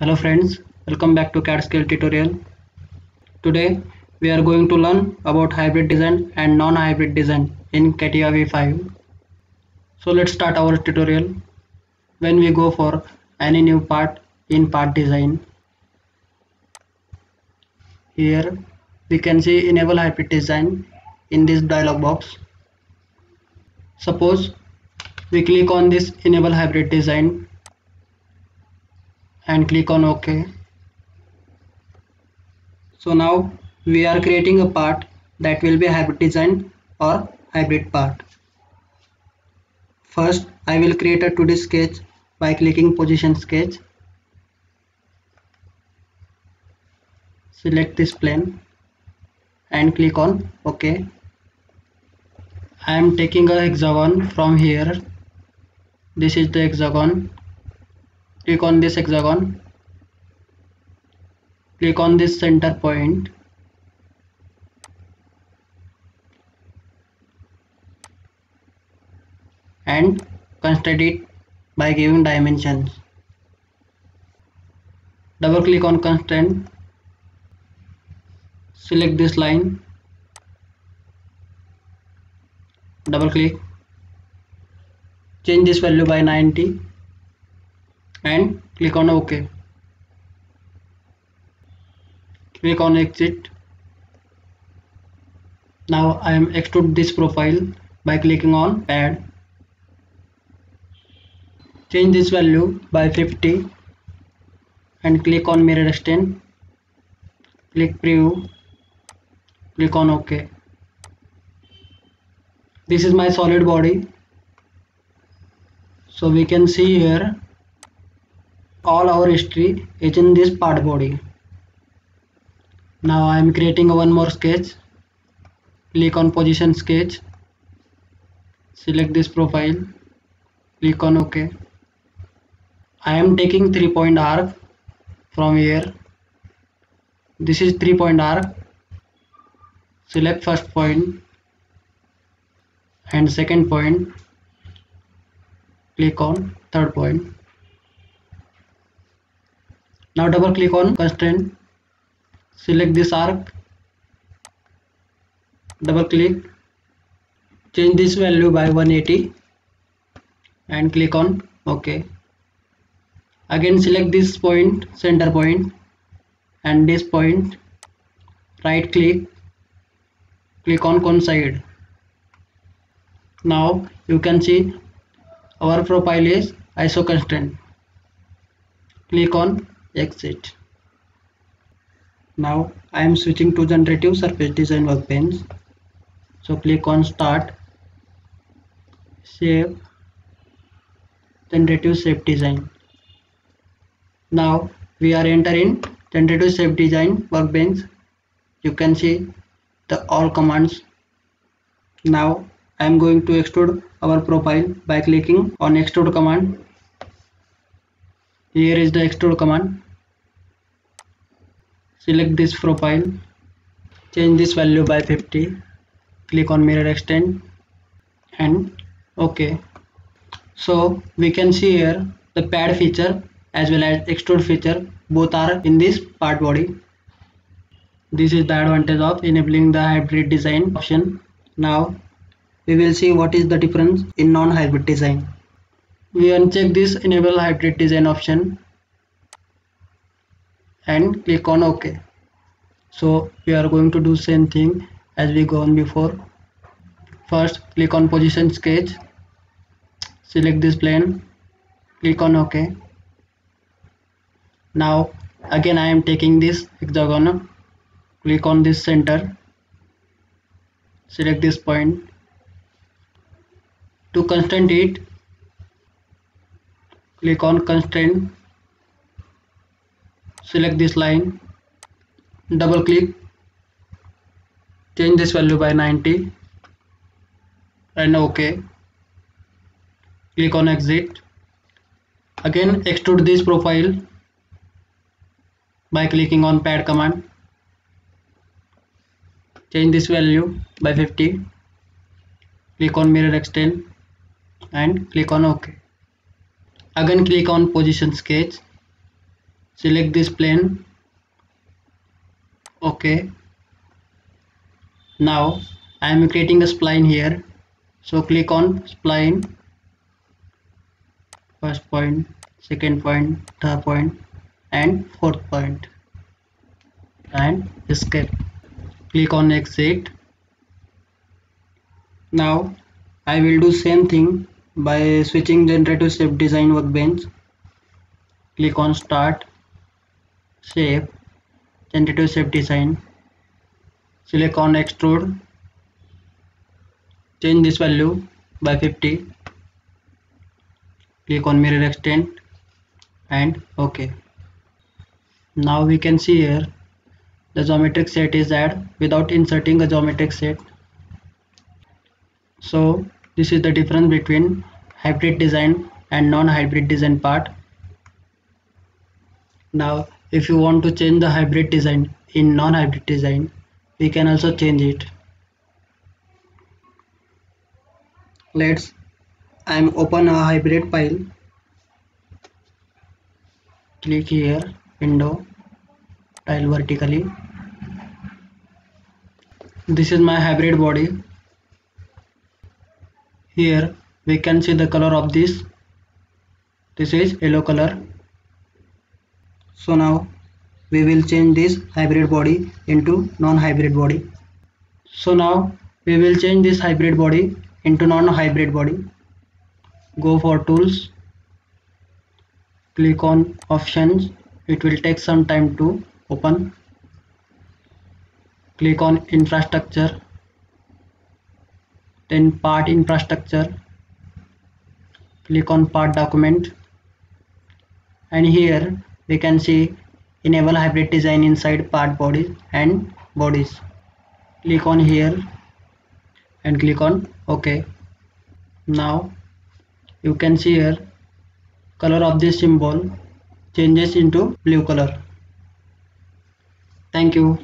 Hello friends, welcome back to CADD skill tutorial. Today we are going to learn about hybrid design and non-hybrid design in CATIA V5. So let's start our tutorial. When we go for any new part in part design, here we can see enable hybrid design in this dialog box. Suppose we click on this enable hybrid design and click on ok. So now we are creating a part that will be hybrid design or hybrid part. First I will create a 2d sketch by clicking position sketch. Select this plane and click on ok. I am taking a hexagon from here. This is the hexagon click on this hexagon. Click on this center point. And construct it by giving dimensions. Double click on constraint. Select this line. Double click. Change this value by 90 and click on ok. Click on exit. Now I am extrude this profile by clicking on pad change this value by 50 and click on mirror extend click preview. Click on ok. This is my solid body. So we can see here all our history is in this part body now I am creating one more sketch. Click on position sketch. Select this profile. Click on ok. I am taking 3 point arc from here. This is 3 point arc. Select first point and second point. Click on third point now double click on constraint. Select this arc. Double click. Change this value by 180 and click on ok. Again select this point center point and this point. Right click. Click on coincide. Now you can see our profile is iso constraint. Click on exit. Now I am switching to generative surface design workbench. So click on start. Shape generative shape design. Now we are entering generative shape design workbench. You can see the all commands. Now I am going to extrude our profile by clicking on extrude command. Here is the extrude command select this profile. Change this value by 50 click on mirror extend. And ok. So we can see here the pad feature as well as extrude feature. Both are in this part body. This is the advantage of enabling the hybrid design option. Now we will see what is the difference in non-hybrid design. We uncheck this enable hybrid design option and click on ok. So we are going to do same thing as we go on before. First click on position sketch. Select this plane. Click on ok. Now again I am taking this hexagon. Click on this center. Select this point. To constrain it click on constraint select this line. Double click. Change this value by 90 and ok click on exit. Again extrude this profile by clicking on pad command. Change this value by 50 click on mirror extend and click on ok again click on position sketch select this plane okay. Now I am creating a spline here. So click on spline. First point second point third point and fourth point. And escape. Click on exit. Now I will do same thing by switching generative shape design workbench. Click on start shape generative shape design select on extrude change this value by 50 click on mirror extend and ok. Now we can see here the geometric set is added without inserting a geometric set so this is the difference between hybrid design and non-hybrid design part. Now if you want to change the hybrid design in non-hybrid design we can also change it. Let's I'm open a hybrid file. Click here window tile vertically. This is my hybrid body. Here we can see the color of this. This is yellow color so now we will change this hybrid body into non-hybrid body. So now we will change this hybrid body into non-hybrid body. Go for tools. Click on options. It will take some time to open. Click on infrastructure. Then part infrastructure. Click on part document. And here we can see enable hybrid design inside part bodies and bodies. Click on here and click on ok. Now you can see here color of this symbol changes into blue color. Thank you